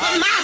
My